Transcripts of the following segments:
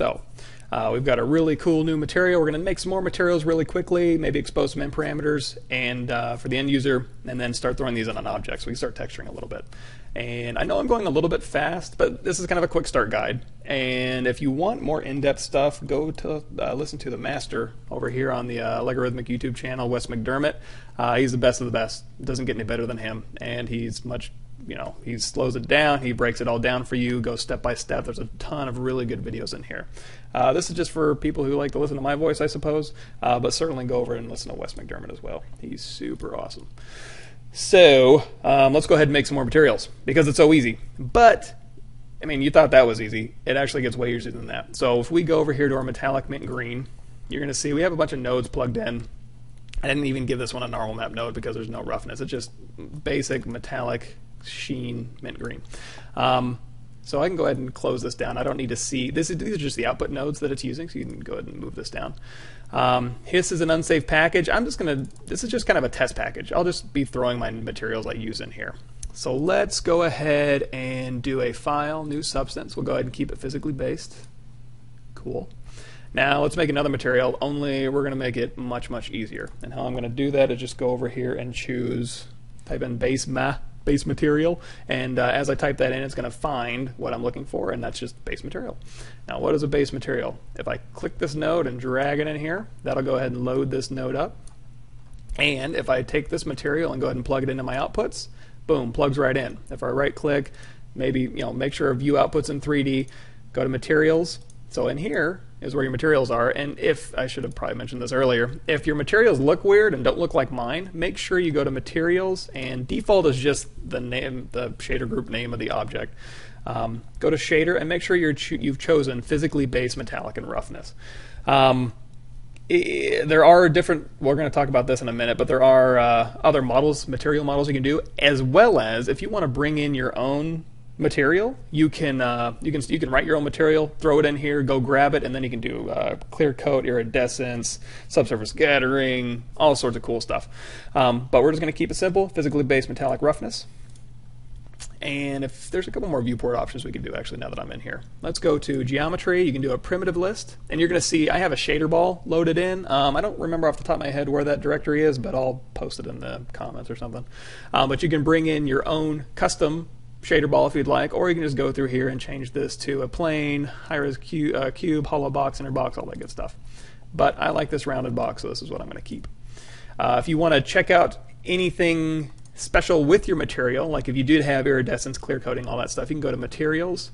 So uh, we've got a really cool new material. We're going to make some more materials really quickly, maybe expose some end parameters and uh, for the end user, and then start throwing these on objects. We can start texturing a little bit. And I know I'm going a little bit fast, but this is kind of a quick start guide. And if you want more in-depth stuff, go to uh, listen to the master over here on the uh, Allegorithmic YouTube channel, Wes McDermott. Uh, he's the best of the best. Doesn't get any better than him, and he's much you know, he slows it down, he breaks it all down for you, goes step by step. There's a ton of really good videos in here. Uh, this is just for people who like to listen to my voice, I suppose, uh, but certainly go over and listen to Wes McDermott as well. He's super awesome. So um, let's go ahead and make some more materials because it's so easy. But I mean, you thought that was easy. It actually gets way easier than that. So if we go over here to our metallic mint green, you're going to see we have a bunch of nodes plugged in. I didn't even give this one a normal map node because there's no roughness. It's just basic metallic sheen mint green. Um, so I can go ahead and close this down. I don't need to see, this is, these are just the output nodes that it's using, so you can go ahead and move this down. Um, is an unsaved package. I'm just going to, this is just kind of a test package. I'll just be throwing my materials I use in here. So let's go ahead and do a file, new substance. We'll go ahead and keep it physically based. Cool. Now let's make another material, only we're going to make it much, much easier. And how I'm going to do that is just go over here and choose, type in base ma base material, and uh, as I type that in, it's going to find what I'm looking for, and that's just base material. Now, what is a base material? If I click this node and drag it in here, that'll go ahead and load this node up. And if I take this material and go ahead and plug it into my outputs, boom, plugs right in. If I right click, maybe you know make sure view outputs in 3D, go to materials. So in here, is where your materials are. And if, I should have probably mentioned this earlier, if your materials look weird and don't look like mine, make sure you go to materials and default is just the name, the shader group name of the object. Um, go to shader and make sure cho you've chosen physically based metallic and roughness. Um, there are different we're going to talk about this in a minute but there are uh, other models material models you can do as well as if you want to bring in your own material, you can uh, you can you can write your own material, throw it in here, go grab it, and then you can do uh, clear coat, iridescence, subsurface scattering, all sorts of cool stuff. Um, but we're just going to keep it simple, physically based metallic roughness. And if there's a couple more viewport options we can do actually now that I'm in here. Let's go to geometry. You can do a primitive list, and you're going to see I have a shader ball loaded in. Um, I don't remember off the top of my head where that directory is, but I'll post it in the comments or something. Um, but you can bring in your own custom shader ball if you'd like, or you can just go through here and change this to a plane, high-res cube, uh, cube, hollow box, inner box, all that good stuff. But I like this rounded box, so this is what I'm going to keep. Uh, if you want to check out anything special with your material, like if you did have iridescence, clear coating, all that stuff, you can go to Materials,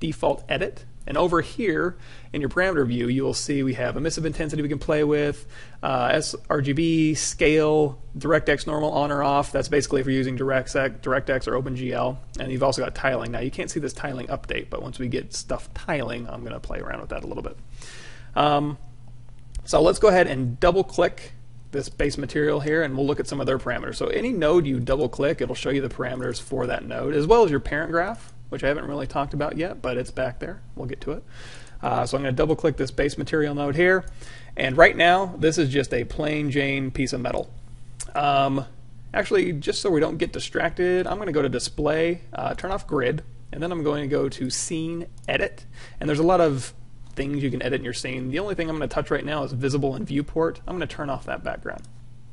Default Edit, and over here in your parameter view, you will see we have a emissive intensity we can play with, uh, sRGB, scale, DirectX normal on or off. That's basically if you're using DirectX, DirectX or OpenGL. And you've also got tiling. Now you can't see this tiling update, but once we get stuff tiling, I'm going to play around with that a little bit. Um, so let's go ahead and double click this base material here and we'll look at some of their parameters. So any node you double click, it'll show you the parameters for that node as well as your parent graph which I haven't really talked about yet, but it's back there. We'll get to it. Uh, so I'm going to double click this base material node here. And right now, this is just a plain Jane piece of metal. Um, actually, just so we don't get distracted, I'm going to go to display, uh, turn off grid, and then I'm going to go to scene edit. And there's a lot of things you can edit in your scene. The only thing I'm going to touch right now is visible and viewport. I'm going to turn off that background.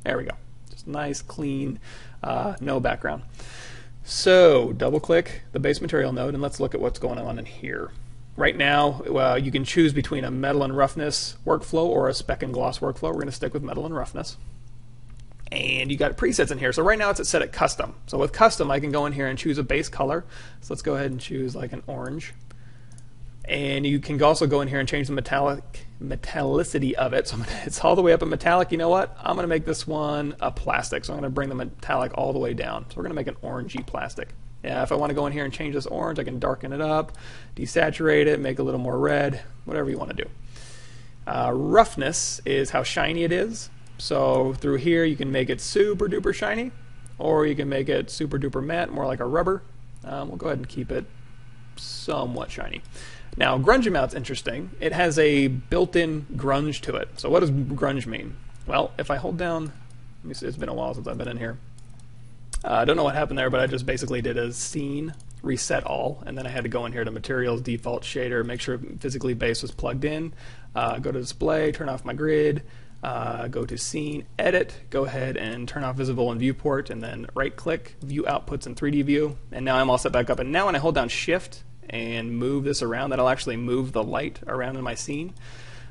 There we go. Just nice, clean, uh, no background. So double click the base material node and let's look at what's going on in here. Right now, uh, you can choose between a metal and roughness workflow or a spec and gloss workflow. We're going to stick with metal and roughness. And you got presets in here. So right now it's set at custom. So with custom, I can go in here and choose a base color. So let's go ahead and choose like an orange. And you can also go in here and change the metallic metallicity of it. So it's all the way up in metallic. You know what? I'm going to make this one a plastic. So I'm going to bring the metallic all the way down. So we're going to make an orangey plastic. Yeah, if I want to go in here and change this orange, I can darken it up, desaturate it, make it a little more red, whatever you want to do. Uh, roughness is how shiny it is. So through here, you can make it super duper shiny, or you can make it super duper matte, more like a rubber. Um, we'll go ahead and keep it somewhat shiny. Now, grunge amount's interesting. It has a built-in grunge to it. So what does grunge mean? Well, if I hold down, let me see, it's been a while since I've been in here. Uh, I don't know what happened there, but I just basically did a scene reset all, and then I had to go in here to materials, default shader, make sure physically base was plugged in, uh, go to display, turn off my grid, uh, go to scene, edit, go ahead and turn off visible and viewport, and then right click, view outputs in 3D view, and now I'm all set back up. And now when I hold down shift and move this around, that'll actually move the light around in my scene.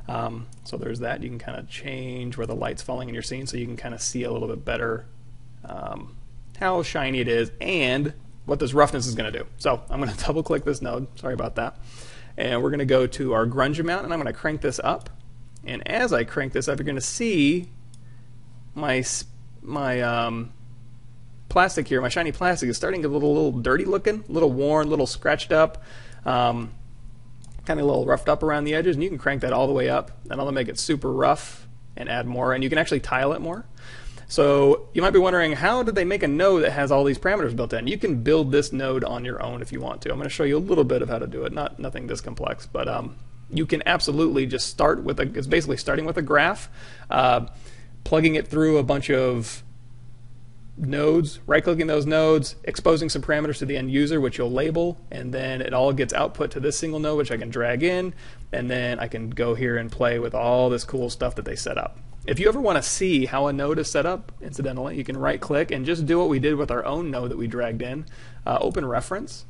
Um, so there's that. You can kind of change where the light's falling in your scene so you can kind of see a little bit better um, how shiny it is and what this roughness is going to do. So I'm going to double click this node. Sorry about that. And we're going to go to our grunge amount and I'm going to crank this up. And as I crank this up, you're going to see my my um, plastic here, my shiny plastic is starting to get a little, little dirty looking, a little worn, a little scratched up. Um, kind of a little roughed up around the edges, and you can crank that all the way up, and that'll make it super rough and add more, and you can actually tile it more. So you might be wondering, how did they make a node that has all these parameters built in? You can build this node on your own if you want to. I'm going to show you a little bit of how to do it, not nothing this complex, but um, you can absolutely just start with a, it's basically starting with a graph, uh, plugging it through a bunch of nodes, right clicking those nodes, exposing some parameters to the end user, which you'll label, and then it all gets output to this single node, which I can drag in, and then I can go here and play with all this cool stuff that they set up. If you ever want to see how a node is set up, incidentally, you can right click and just do what we did with our own node that we dragged in. Uh, open reference,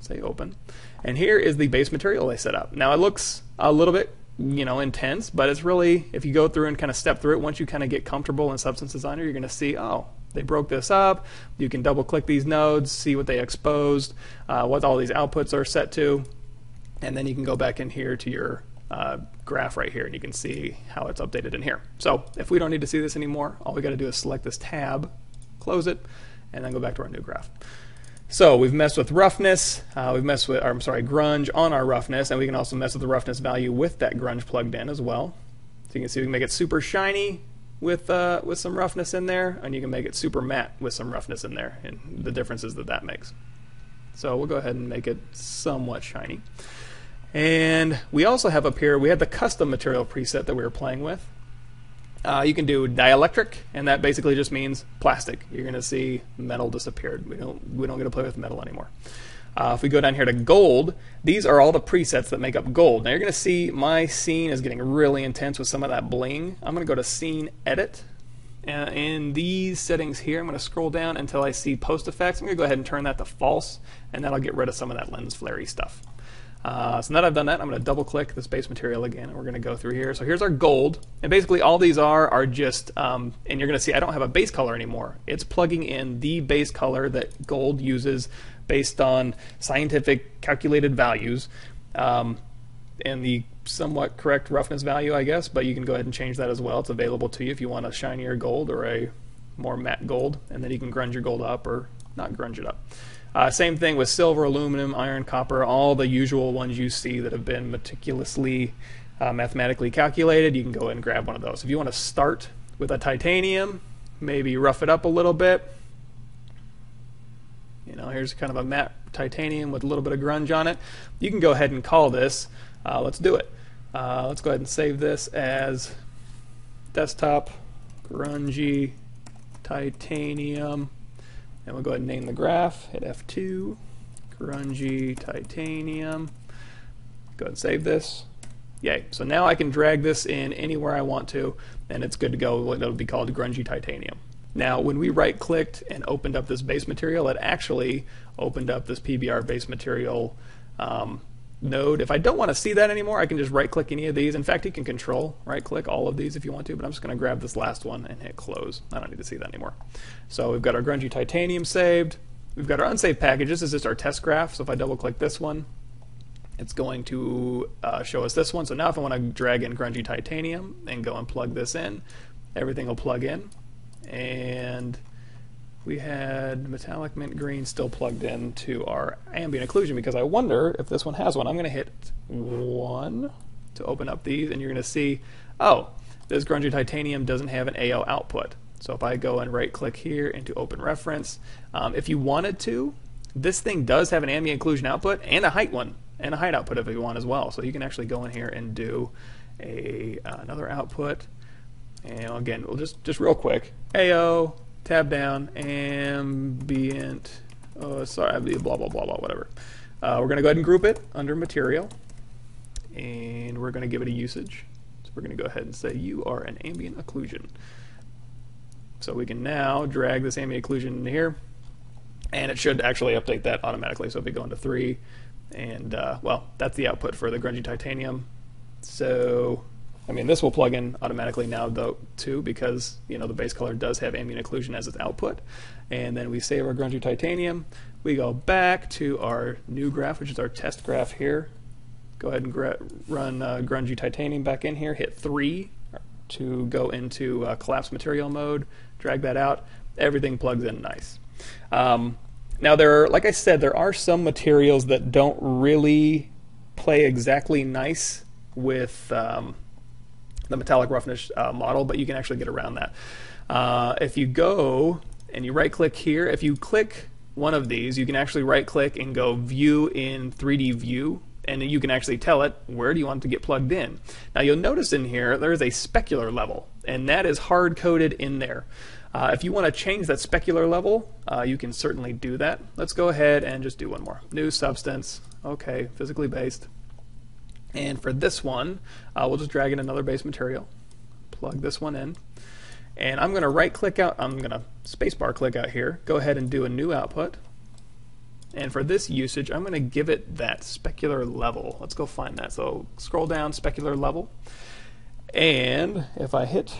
say open, and here is the base material they set up. Now it looks a little bit you know intense, but it's really if you go through and kind of step through it, once you kind of get comfortable in Substance Designer, you're going to see oh they broke this up. You can double click these nodes, see what they exposed, uh, what all these outputs are set to, and then you can go back in here to your uh, graph right here and you can see how it's updated in here. So if we don't need to see this anymore, all we got to do is select this tab, close it, and then go back to our new graph. So we've messed with roughness, uh, we've messed with, or, I'm sorry, grunge on our roughness, and we can also mess with the roughness value with that grunge plugged in as well. So you can see we can make it super shiny, with uh, with some roughness in there, and you can make it super matte with some roughness in there, and the differences that that makes. So we'll go ahead and make it somewhat shiny. And we also have up here, we had the custom material preset that we were playing with. Uh, you can do dielectric, and that basically just means plastic. You're going to see metal disappeared. We don't we don't get to play with metal anymore. Uh, if we go down here to gold, these are all the presets that make up gold. Now you're going to see my scene is getting really intense with some of that bling. I'm going to go to scene edit. Uh, in these settings here, I'm going to scroll down until I see post effects. I'm going to go ahead and turn that to false, and that'll get rid of some of that lens flary stuff. Uh, so now that I've done that, I'm going to double click this base material again, and we're going to go through here. So here's our gold, and basically all these are are just, um, and you're going to see I don't have a base color anymore. It's plugging in the base color that gold uses based on scientific calculated values um, and the somewhat correct roughness value, I guess. But you can go ahead and change that as well. It's available to you if you want a shinier gold or a more matte gold, and then you can grunge your gold up or not grunge it up. Uh, same thing with silver, aluminum, iron, copper, all the usual ones you see that have been meticulously uh, mathematically calculated. You can go ahead and grab one of those. If you want to start with a titanium, maybe rough it up a little bit, you know, here's kind of a matte titanium with a little bit of grunge on it. You can go ahead and call this. Uh, let's do it. Uh, let's go ahead and save this as desktop grungy titanium. And we'll go ahead and name the graph. Hit F2, grungy titanium. Go ahead and save this. Yay. So now I can drag this in anywhere I want to, and it's good to go. It'll be called grungy titanium. Now, when we right clicked and opened up this base material, it actually opened up this PBR base material um, node. If I don't want to see that anymore, I can just right click any of these. In fact, you can control right click all of these if you want to, but I'm just going to grab this last one and hit close. I don't need to see that anymore. So we've got our grungy titanium saved. We've got our unsaved packages. This is just our test graph. So if I double click this one, it's going to uh, show us this one. So now if I want to drag in grungy titanium and go and plug this in, everything will plug in and we had metallic mint green still plugged in to our ambient occlusion because I wonder if this one has one. I'm going to hit one to open up these, and you're going to see, oh, this grungy titanium doesn't have an AO output. So if I go and right click here into open reference, um, if you wanted to, this thing does have an ambient occlusion output and a height one, and a height output if you want as well. So you can actually go in here and do a uh, another output and again, we'll just, just real quick. AO, tab down, ambient oh, sorry, blah, blah, blah, blah, whatever. Uh, we're going to go ahead and group it under material, and we're going to give it a usage. So we're going to go ahead and say you are an ambient occlusion. So we can now drag this ambient occlusion in here, and it should actually update that automatically. So if we go into 3, and, uh, well, that's the output for the grungy titanium. So I mean, this will plug in automatically now, though, too, because you know the base color does have ambient occlusion as its output. And then we save our grungy titanium. We go back to our new graph, which is our test graph here. Go ahead and run uh, grungy titanium back in here. Hit three to go into uh, collapse material mode. Drag that out. Everything plugs in nice. Um, now, there, are, like I said, there are some materials that don't really play exactly nice with. Um, the metallic roughness uh, model, but you can actually get around that. Uh, if you go and you right click here, if you click one of these, you can actually right click and go view in 3D view and you can actually tell it where do you want to get plugged in. Now you'll notice in here there is a specular level and that is hard coded in there. Uh, if you want to change that specular level, uh, you can certainly do that. Let's go ahead and just do one more. New substance, okay, physically based. And for this one, uh, we'll just drag in another base material, plug this one in, and I'm going to right click out, I'm going to spacebar click out here, go ahead and do a new output. And for this usage, I'm going to give it that specular level. Let's go find that. So scroll down, specular level. And if I hit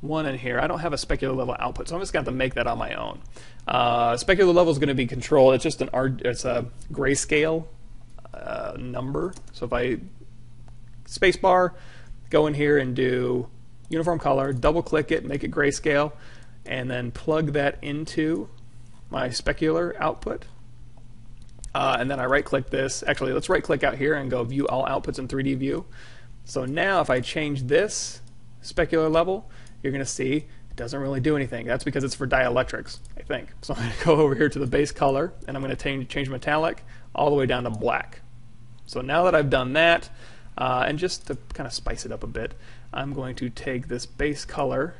one in here, I don't have a specular level output, so I'm just going to have to make that on my own. Uh, specular level is going to be controlled. It's just an it's a grayscale uh, number. So if I spacebar, go in here and do uniform color, double click it, make it grayscale, and then plug that into my specular output. Uh, and then I right click this. Actually, let's right click out here and go view all outputs in 3D view. So now if I change this specular level, you're going to see it doesn't really do anything. That's because it's for dielectrics, I think. So I'm going to go over here to the base color and I'm going to change metallic all the way down to black. So now that I've done that, uh, and just to kind of spice it up a bit, I'm going to take this base color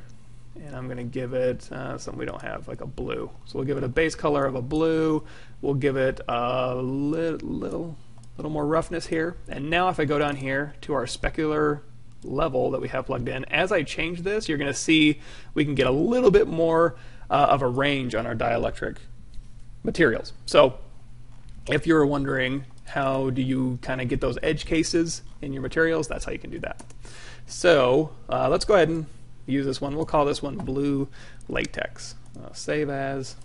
and I'm going to give it uh, something we don't have, like a blue. So we'll give it a base color of a blue. We'll give it a li little, little more roughness here. And now if I go down here to our specular level that we have plugged in, as I change this, you're going to see we can get a little bit more uh, of a range on our dielectric materials. So if you're wondering how do you kind of get those edge cases in your materials? That's how you can do that. So uh, let's go ahead and use this one. We'll call this one blue latex. Uh, save as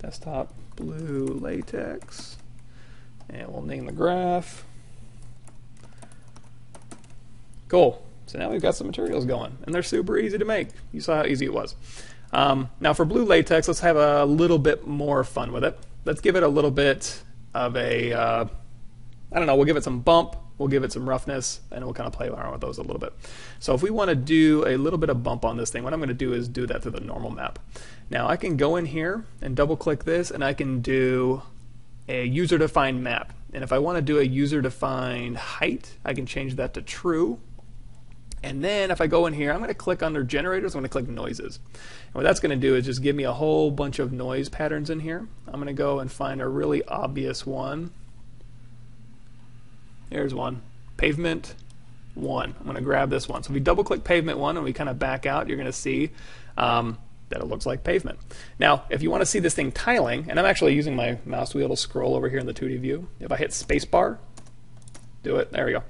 desktop blue latex. And we'll name the graph. Cool. So now we've got some materials going, and they're super easy to make. You saw how easy it was. Um, now for blue latex, let's have a little bit more fun with it. Let's give it a little bit of a, uh, I don't know, we'll give it some bump, we'll give it some roughness, and we'll kind of play around with those a little bit. So if we want to do a little bit of bump on this thing, what I'm going to do is do that through the normal map. Now I can go in here and double click this, and I can do a user-defined map. And if I want to do a user-defined height, I can change that to true. And then if I go in here, I'm going to click under generators, I'm going to click noises. And what that's going to do is just give me a whole bunch of noise patterns in here. I'm going to go and find a really obvious one. There's one. Pavement 1. I'm going to grab this one. So if we double click pavement 1 and we kind of back out, you're going to see um, that it looks like pavement. Now, if you want to see this thing tiling, and I'm actually using my mouse wheel to scroll over here in the 2D view, if I hit spacebar, do it, there we go.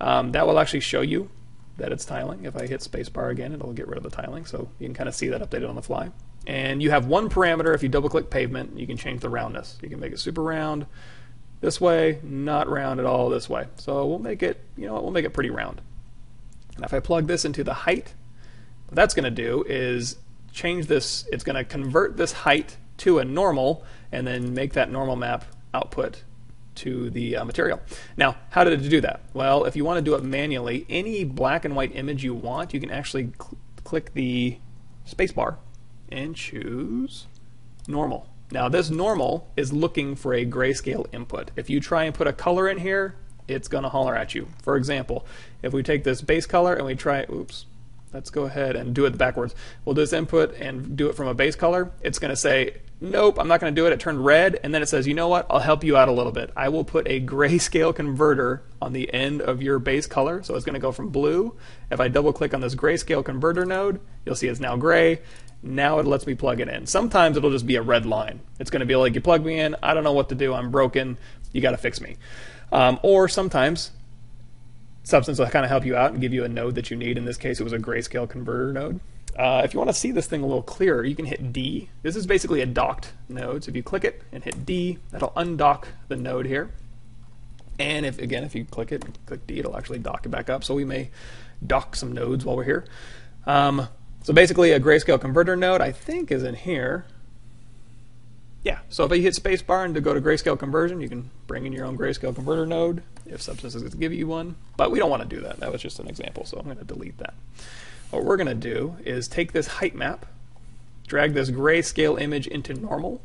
Um, that will actually show you that it's tiling. If I hit spacebar again, it'll get rid of the tiling, so you can kind of see that updated on the fly. And you have one parameter, if you double click pavement, you can change the roundness. You can make it super round this way, not round at all this way. So we'll make it, you know we'll make it pretty round. And if I plug this into the height, what that's going to do is change this, it's going to convert this height to a normal and then make that normal map output to the uh, material. Now, how did it do that? Well, if you want to do it manually, any black and white image you want, you can actually cl click the spacebar and choose normal. Now, this normal is looking for a grayscale input. If you try and put a color in here, it's going to holler at you. For example, if we take this base color and we try, oops, let's go ahead and do it backwards. We'll do this input and do it from a base color. It's going to say nope, I'm not going to do it. It turned red, and then it says, you know what? I'll help you out a little bit. I will put a grayscale converter on the end of your base color, so it's going to go from blue. If I double click on this grayscale converter node, you'll see it's now gray. Now it lets me plug it in. Sometimes it'll just be a red line. It's going to be like, you plug me in, I don't know what to do, I'm broken, you got to fix me. Um, or sometimes Substance will kind of help you out and give you a node that you need. In this case, it was a grayscale converter node. Uh, if you want to see this thing a little clearer, you can hit D. This is basically a docked node. So if you click it and hit D, that'll undock the node here. And if again, if you click it and click D, it'll actually dock it back up. So we may dock some nodes while we're here. Um, so basically, a grayscale converter node, I think, is in here. Yeah, so if you hit spacebar and to go to grayscale conversion, you can bring in your own grayscale converter node if Substance is going to give you one. But we don't want to do that. That was just an example, so I'm going to delete that. What we're going to do is take this height map, drag this grayscale image into normal,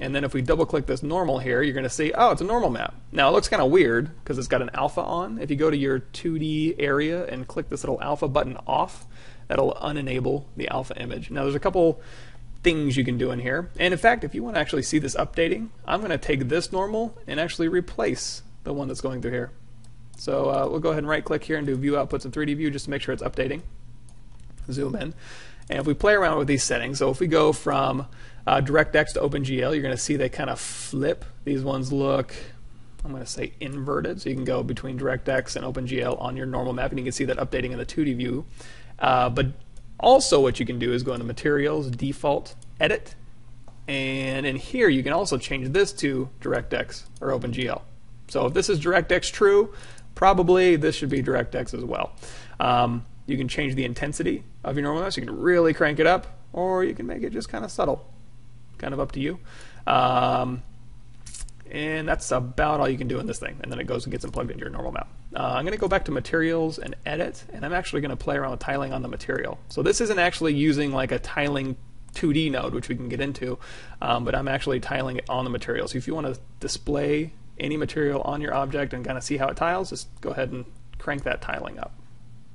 and then if we double click this normal here, you're going to see, oh, it's a normal map. Now it looks kind of weird because it's got an alpha on. If you go to your 2D area and click this little alpha button off, that'll unenable the alpha image. Now there's a couple things you can do in here. And in fact, if you want to actually see this updating, I'm going to take this normal and actually replace the one that's going through here. So uh, we'll go ahead and right click here and do view outputs in 3D view just to make sure it's updating. Zoom in. And if we play around with these settings, so if we go from uh, DirectX to OpenGL, you're going to see they kind of flip. These ones look, I'm going to say inverted. So you can go between DirectX and OpenGL on your normal map, and you can see that updating in the 2D view. Uh, but also, what you can do is go into Materials, Default, Edit, and in here you can also change this to DirectX or OpenGL. So if this is DirectX true, probably this should be DirectX as well. Um, you can change the intensity of your normal maps. You can really crank it up, or you can make it just kind of subtle. Kind of up to you. Um, and that's about all you can do in this thing. And then it goes and gets plugged into your normal map. Uh, I'm going to go back to materials and edit, and I'm actually going to play around with tiling on the material. So this isn't actually using like a tiling 2D node, which we can get into, um, but I'm actually tiling it on the material. So if you want to display any material on your object and kind of see how it tiles, just go ahead and crank that tiling up.